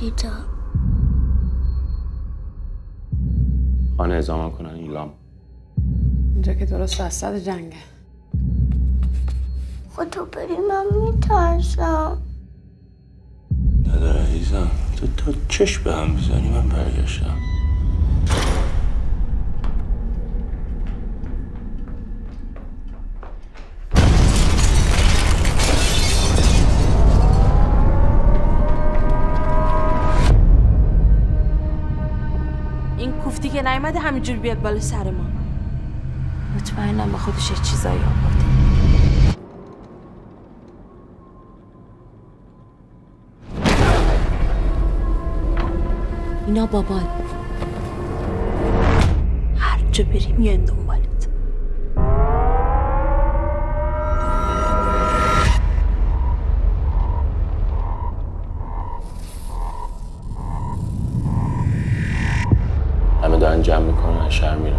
دیدم. خانه ازامه کنن ایلام اینجا که درست وسط جنگه. خودتو بری من میترسم. نداره عزیزم تو تا چشم به هم بزنی من برگشتم. که نیومده همینجور بیاد بالا سر ما. مطمئنم به خودش چیزایی آورده. اینا بابان هر جا بری میان دنبالت دارن جمع می‌کنن از شهر میرن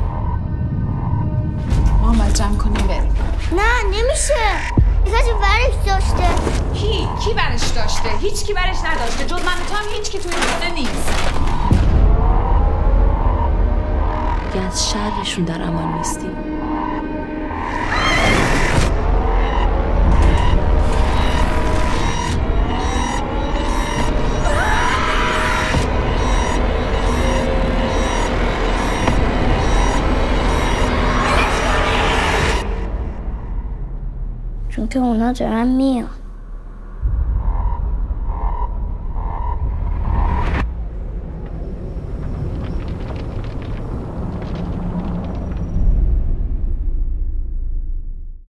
محمد جمع کنیم بریم. نه نمیشه. کسی برش داشته. کی؟ کی برش داشته؟ هیچ کی برش نداشته. جز من تو هم هیچ کی توی این خونه نیست. دیگه از شرشون در امان نیستیم. چون که اونا دارن میان